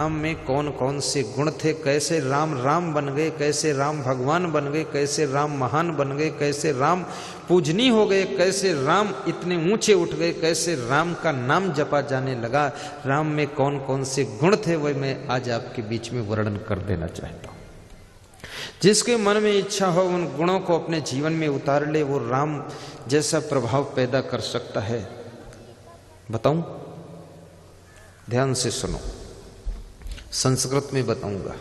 राम में कौन कौन से गुण थे? कैसे राम राम बन गए? कैसे राम भगवान बन गए? कैसे राम महान बन गए? कैसे राम पूजनी हो गए? कैसे राम इतने ऊँचे उठ गए? कैसे राम का नाम जपा जाने लगा? राम में कौन कौन से गुण थे? वह मैं आज आपके बीच में वर्णन कर देना चाहता हूँ। जिसके मन में इच्छा हो, उन गुणों को अपने जीवन में उतार ले। वो राम जैसा प्रभाव पैदा कर सकता है। बताऊँ? ध्यान से सुनो। संस्कृत में बताऊँगा।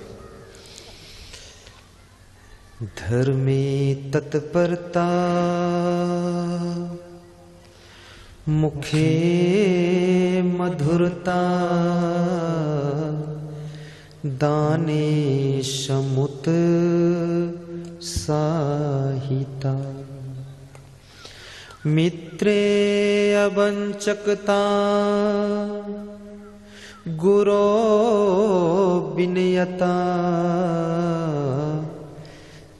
धर्मे तत्परता मुखे मधुरता दाने समुत साहिता। मित्रे अवंचकता गुरो विनयता।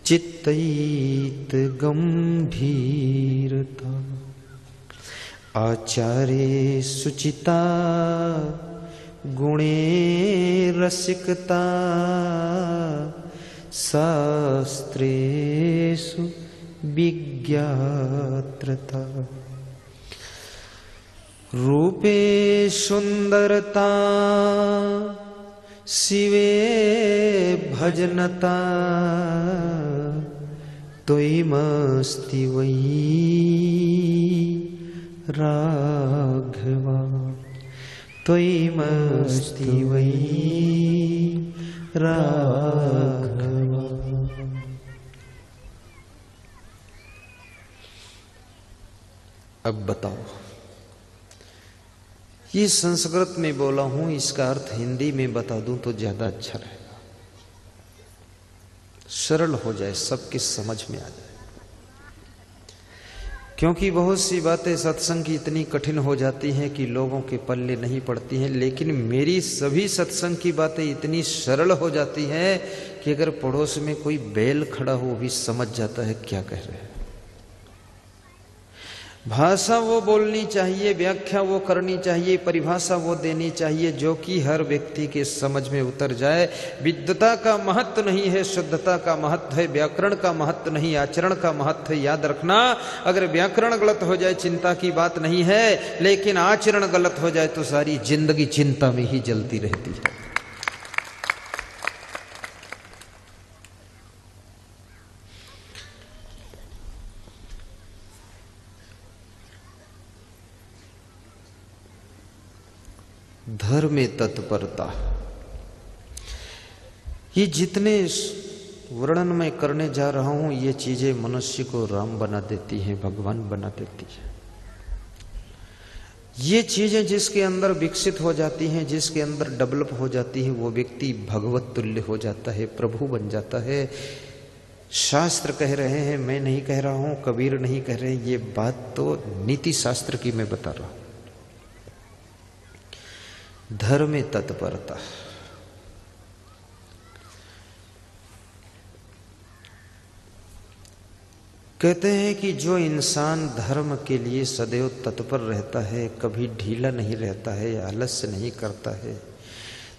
चित्तयित गंभीरता। आचार्य सुचिता। गुणे रसिकता। शास्त्रेषु विज्ञात्रता। रूपे सुंदरता शिवे भजनता त्वयिमस्ति वै राघवा। त्वयिमस्ति वै राघवा। अब बताओ। ये संस्कृत में बोला हूँ, इसका अर्थ हिंदी में बता दूँ तो ज़्यादा अच्छा रहेगा। सरल हो जाए, सबके समझ में आ जाए। क्योंकि बहुत सी बातें सत्संग की इतनी कठिन हो जाती हैं कि लोगों के पल्ले नहीं पड़ती हैं, लेकिन मेरी सभी सत्संग की बातें इतनी सरल हो जाती हैं कि अगर पड़ोस में कोई बैल खड़ा हो भी समझ जाता है क्या कह रहे हैं। भाषा वो बोलनी चाहिए, व्याख्या वो करनी चाहिए, परिभाषा वो देनी चाहिए, जो कि हर व्यक्ति के समझ में उतर जाए। विद्वता का महत्व नहीं है, शुद्धता का महत्व है, व्याकरण का महत्व नहीं, आचरण का महत्व है, याद रखना। अगर व्याकरण गलत हो जाए, चिंता की बात नहीं है, लेकिन आचरण गलत हो जाए तो सारी ज़िंदगी चिंता में ही जलती रहती है। धर्म तत्परता। ये जितने वर्णन में करने जा रहा हूँ, ये चीज़ें मनुष्य को राम बना देती हैं, भगवान बना देती है। ये चीज़ें जिसके अंदर विकसित हो जाती हैं, जिसके अंदर डेवलप हो जाती है, वो व्यक्ति भगवत तुल्य हो जाता है, प्रभु बन जाता है। शास्त्र कह रहे हैं, मैं नहीं कह रहा हूँ, कबीर नहीं कह रहे ये बात तो नीति शास्त्र की मैं बता रहा हूँ। धर्म तत्परता। कहते हैं कि जो इंसान धर्म के लिए सदैव तत्पर रहता है, कभी ढीला नहीं रहता है आलस्य नहीं करता है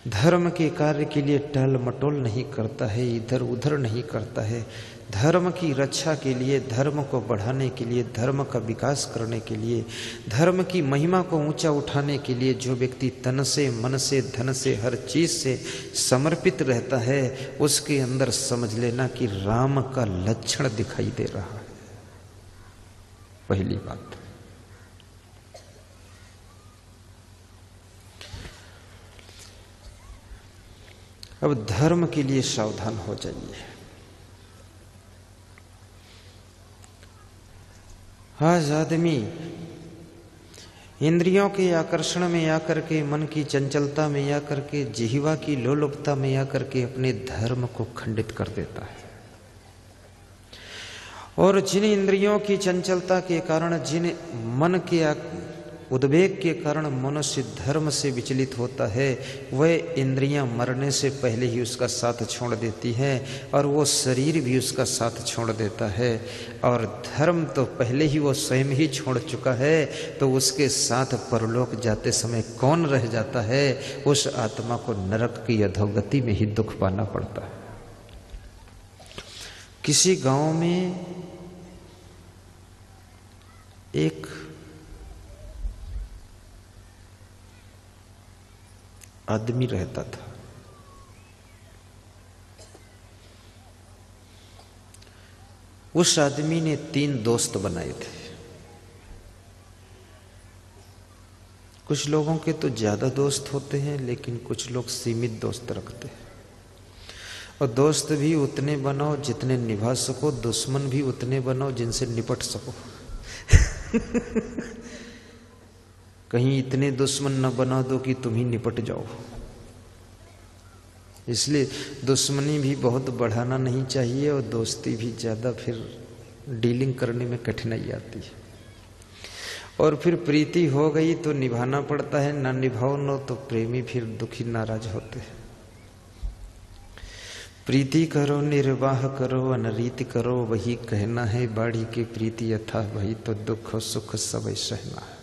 धर्म के कार्य के लिए टल मटोल नहीं करता है इधर उधर नहीं करता है। धर्म की रक्षा के लिए, धर्म को बढ़ाने के लिए, धर्म का विकास करने के लिए, धर्म की महिमा को ऊँचा उठाने के लिए जो व्यक्ति तन से, मन से, धन से, हर चीज़ से समर्पित रहता है, उसके अंदर समझ लेना कि राम का लक्षण दिखाई दे रहा है। पहली बात। अब धर्म के लिए सावधान हो जाइए। आज आदमी इंद्रियों के आकर्षण में आकर के मन की चंचलता में आकर के जिहवा की लोलुपता में आकर के अपने धर्म को खंडित कर देता है। और जिन इंद्रियों की चंचलता के कारण, जिन मन के उद्वेग के कारण मनुष्य धर्म से विचलित होता है। वह इंद्रियाँ मरने से पहले ही उसका साथ छोड़ देती है और वो शरीर भी उसका साथ छोड़ देता है। और धर्म तो पहले ही वो स्वयं ही छोड़ चुका है तो उसके साथ परलोक जाते समय कौन रह जाता है? उस आत्मा को नरक की अधोगति में ही दुख पाना पड़ता है। किसी गाँव में एक आदमी रहता था। उस आदमी ने तीन दोस्त बनाए थे। कुछ लोगों के तो ज़्यादा दोस्त होते हैं, लेकिन कुछ लोग सीमित दोस्त रखते हैं। और दोस्त भी उतने बनाओ जितने निभा सको, दुश्मन भी उतने बनाओ जिनसे निपट सको। कहीं इतने दुश्मन न बना दो कि तुम ही निपट जाओ। इसलिए दुश्मनी भी बहुत बढ़ाना नहीं चाहिए और दोस्ती भी ज़्यादा फिर डीलिंग करने में कठिनाई आती है। और फिर प्रीति हो गई तो निभाना पड़ता है, ना निभाओ नो तो प्रेमी फिर दुखी नाराज़ होते हैं। प्रीति करो, निर्वाह करो, अनरीति करो, वही कहना है बाढ़ी की प्रीति, यथा वही तो दुख सुख सब सहना है।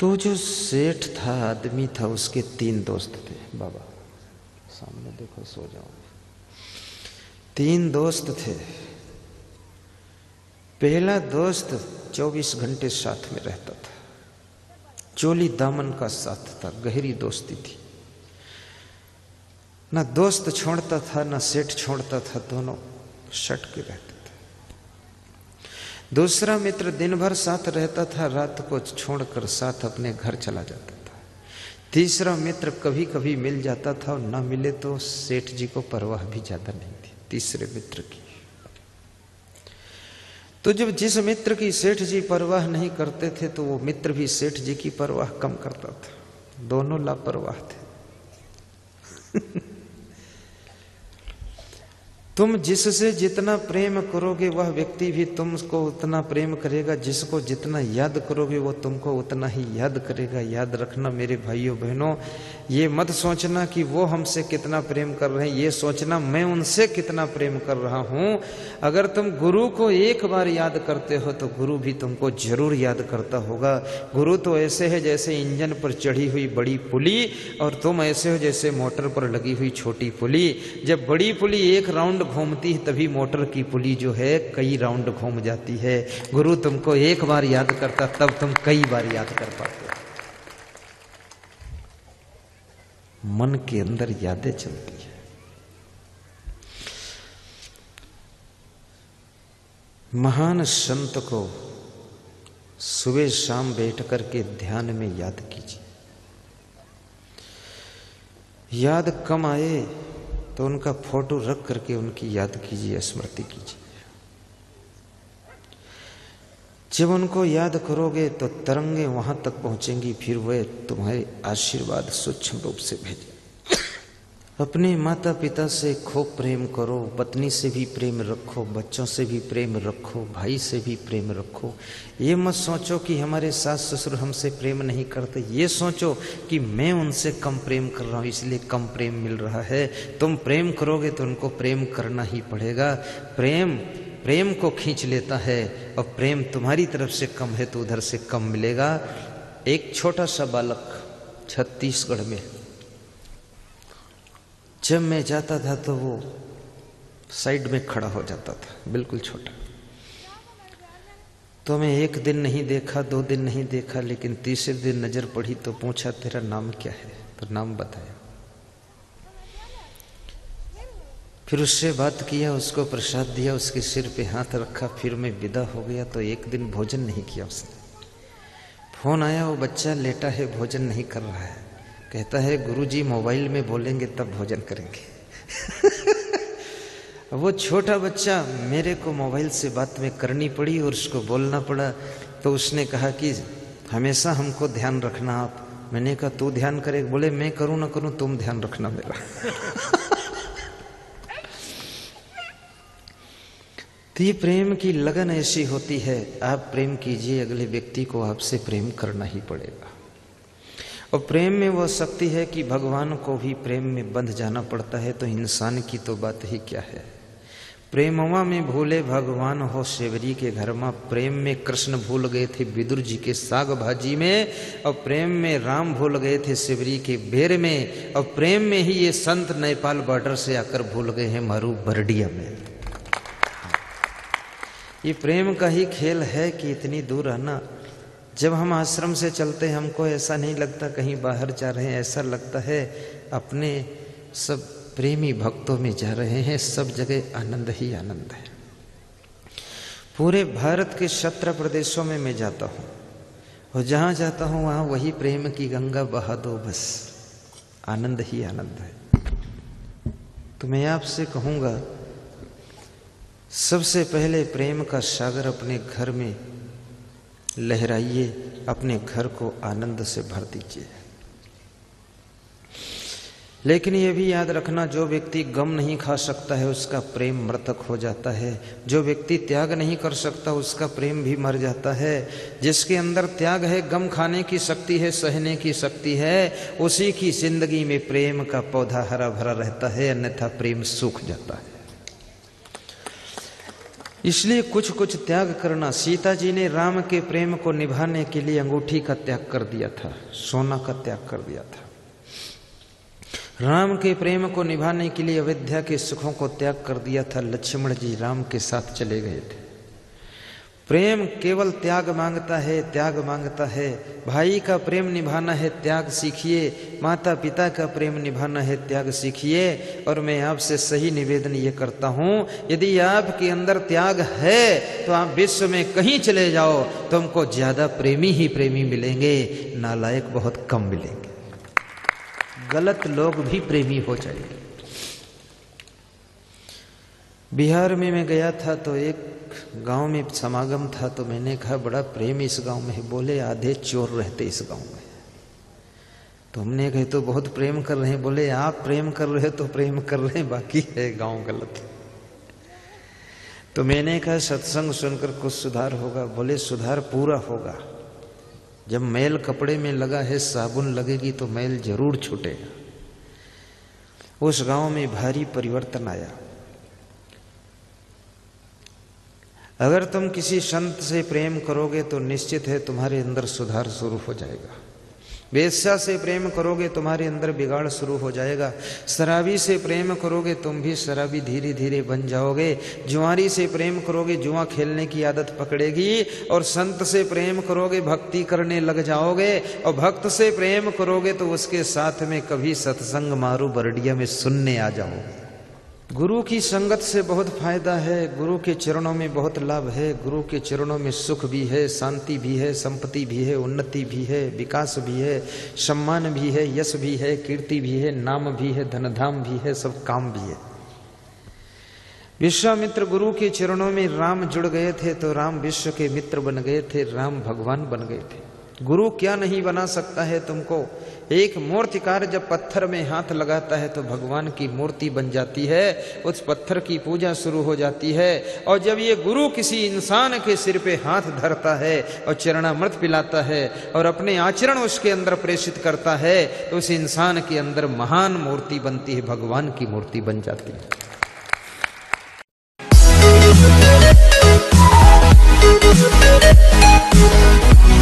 तो जो सेठ था, आदमी था, उसके तीन दोस्त थे। बाबा, सामने देखो, सो जाओ। तीन दोस्त थे। पहला दोस्त 24 घंटे साथ में रहता था। चोली दामन का साथ था, गहरी दोस्ती थी। ना दोस्त छोड़ता था, ना सेठ छोड़ता था, दोनों सट के रहते दूसरा मित्र दिन भर साथ रहता था, रात को छोड़कर साथ अपने घर चला जाता था। तीसरा मित्र कभी कभी मिल जाता था और ना मिले तो सेठ जी को परवाह भी ज़्यादा नहीं थी, तीसरे मित्र की। तो जब जिस मित्र की सेठ जी परवाह नहीं करते थे तो वो मित्र भी सेठ जी की परवाह कम करता था। दोनों लापरवाह थे। तुम जिससे जितना प्रेम करोगे, वह व्यक्ति भी तुमको उतना प्रेम करेगा। जिसको जितना याद करोगे, वो तुमको उतना ही याद करेगा। याद रखना मेरे भाइयों बहनों, ये मत सोचना कि वो हमसे कितना प्रेम कर रहे हैं। ये सोचना मैं उनसे कितना प्रेम कर रहा हूँ। अगर तुम गुरु को एक बार याद करते हो तो गुरु भी तुमको ज़रूर याद करता होगा। गुरु तो ऐसे है जैसे इंजन पर चढ़ी हुई बड़ी पुली, और तुम ऐसे हो जैसे मोटर पर लगी हुई छोटी पुली। जब बड़ी पुली एक राउंड घूमती है, तभी मोटर की पुली जो है, कई राउंड घूम जाती है। गुरु तुमको एक बार याद करता, तब तुम कई बार याद कर पाते मन के अंदर यादें चलती है। महान संत को सुबह शाम बैठ करके ध्यान में याद कीजिए। याद कम आए तो उनका फ़ोटो रख करके उनकी याद कीजिए, स्मृति कीजिए। जब उनको याद करोगे तो तरंगे वहाँ तक पहुंचेंगी, फिर वे तुम्हारे आशीर्वाद सूक्ष्म रूप से भेजे अपने माता पिता से खूब प्रेम करो, पत्नी से भी प्रेम रखो, बच्चों से भी प्रेम रखो, भाई से भी प्रेम रखो। ये मत सोचो कि हमारे सास ससुर हमसे प्रेम नहीं करते। ये सोचो कि मैं उनसे कम प्रेम कर रहा हूँ, इसलिए कम प्रेम मिल रहा है। तुम प्रेम करोगे तो उनको प्रेम करना ही पड़ेगा। प्रेम प्रेम को खींच लेता है और प्रेम तुम्हारी तरफ़ से कम है तो उधर से कम मिलेगा। एक छोटा सा बालक छत्तीसगढ़ में जब मैं जाता था तो वो साइड में खड़ा हो जाता था, बिल्कुल छोटा। तो मैं एक दिन नहीं देखा, दो दिन नहीं देखा, लेकिन तीसरे दिन नज़र पड़ी तो पूछा, तेरा नाम क्या है? तो नाम बताया। फिर उससे बात किया, उसको प्रसाद दिया, उसके सिर पे हाथ रखा, फिर मैं विदा हो गया तो एक दिन भोजन नहीं किया उसने। फ़ोन आया, वो बच्चा लेटा है, भोजन नहीं कर रहा है। कहता है, गुरुजी, मोबाइल में बोलेंगे तब भोजन करेंगे. वो छोटा बच्चा मेरे को मोबाइल से बात में करनी पड़ी और उसको बोलना पड़ा तो उसने कहा कि, हमेशा हमको ध्यान रखना आप। मैंने कहा, तू ध्यान करे। बोले, मैं करूँ ना करूँ, तुम ध्यान रखना मेरा। तो ये प्रेम की लगन ऐसी होती है, आप प्रेम कीजिए, अगले व्यक्ति को आपसे प्रेम करना ही पड़ेगा। और प्रेम में वह शक्ति है कि भगवान को भी प्रेम में बंध जाना पड़ता है तो इंसान की तो बात ही क्या है? प्रेमवा में भूले भगवान हो, शेवरी के घर में प्रेम में कृष्ण भूल गए थे, विदुर जी के साग भाजी में, और प्रेम में राम भूल गए थे, शिवरी के बेर में, और प्रेम में ही ये संत नेपाल बॉर्डर से आकर भूल गए हैं मारू बरडिया में। ये प्रेम का ही खेल है कि इतनी दूर आना जब हम आश्रम से चलते हैं, हमको ऐसा नहीं लगता कहीं बाहर जा रहे हैं, ऐसा लगता है अपने सब प्रेमी भक्तों में जा रहे हैं, सब जगह आनंद ही आनंद है। पूरे भारत के सत्रह प्रदेशों में मैं जाता हूँ। और जहाँ जाता हूँ, वहाँ वही प्रेम की गंगा बहा दो बस आनंद ही आनंद है। तो मैं आपसे कहूँगा, सबसे पहले प्रेम का सागर अपने घर में लहराइए, अपने घर को आनंद से भर दीजिए। लेकिन यह भी याद रखना, जो व्यक्ति गम नहीं खा सकता है, उसका प्रेम मृतक हो जाता है। जो व्यक्ति त्याग नहीं कर सकता, उसका प्रेम भी मर जाता है। जिसके अंदर त्याग है, गम खाने की शक्ति है, सहने की शक्ति है, उसी की ज़िंदगी में प्रेम का पौधा हरा भरा रहता है, अन्यथा प्रेम सूख जाता है। इसलिए कुछ कुछ त्याग करना सीता जी ने राम के प्रेम को निभाने के लिए अंगूठी का त्याग कर दिया था, सोना का त्याग कर दिया था। राम के प्रेम को निभाने के लिए अविद्या के सुखों को त्याग कर दिया था, लक्ष्मण जी राम के साथ चले गए थे। प्रेम केवल त्याग माँगता है, त्याग माँगता है। भाई का प्रेम निभाना है, त्याग सीखिए। माता पिता का प्रेम निभाना है, त्याग सीखिए। और मैं आपसे सही निवेदन ये करता हूँ, यदि आपके अंदर त्याग है तो आप विश्व में कहीं चले जाओ तो हमको ज़्यादा प्रेमी ही प्रेमी मिलेंगे, नालायक बहुत कम मिलेंगे। गलत लोग भी प्रेमी हो जाएँगे। बिहार में मैं गया था तो एक गाँव में समागम था तो मैंने कहा, बड़ा प्रेम इस गाँव में है। बोले, आधे चोर रहते इस गाँव में। तो हमने कहे तो बहुत प्रेम कर रहे हैं। बोले, आप प्रेम कर रहे हो तो प्रेम कर रहे हैं, बाकी है गाँव गलत। तो मैंने कहा, सत्संग सुनकर कुछ सुधार होगा। बोले, सुधार पूरा होगा। जब मैल कपड़े में लगा है, साबुन लगेगी तो मैल ज़रूर छूटेगा। उस गाँव में भारी परिवर्तन आया। अगर तुम किसी संत से प्रेम करोगे तो निश्चित है तुम्हारे अंदर सुधार शुरू हो जाएगा। वेश्या से प्रेम करोगे, तुम्हारे अंदर बिगाड़ शुरू हो जाएगा। शराबी से प्रेम करोगे, तुम भी शराबी धीरे धीरे बन जाओगे। जुआरी से प्रेम करोगे, जुआ खेलने की आदत पकड़ेगी। और संत से प्रेम करोगे, भक्ति करने लग जाओगे। और भक्त से प्रेम करोगे तो उसके साथ में कभी सत्संग मारू बरडिया में सुनने आ जाओगे। गुरु की संगत से बहुत फ़ायदा है गुरु के चरणों में बहुत लाभ है गुरु के चरणों में सुख भी है शांति भी है संपत्ति भी है उन्नति भी है विकास भी है सम्मान भी है यश भी है कीर्ति भी है नाम भी है धनधाम भी है सब काम भी है विश्वामित्र गुरु के चरणों में राम जुड़ गए थे तो राम विश्व के मित्र बन गए थे राम भगवान बन गए थे गुरु क्या नहीं बना सकता है तुमको? एक मूर्तिकार जब पत्थर में हाथ लगाता है तो भगवान की मूर्ति बन जाती है, उस पत्थर की पूजा शुरू हो जाती है, और जब ये गुरु किसी इंसान के सिर पे हाथ धरता है और चरणामृत पिलाता है और अपने आचरण उसके अंदर प्रेषित करता है तो उस इंसान के अंदर महान मूर्ति बनती है, भगवान की मूर्ति बन जाती है।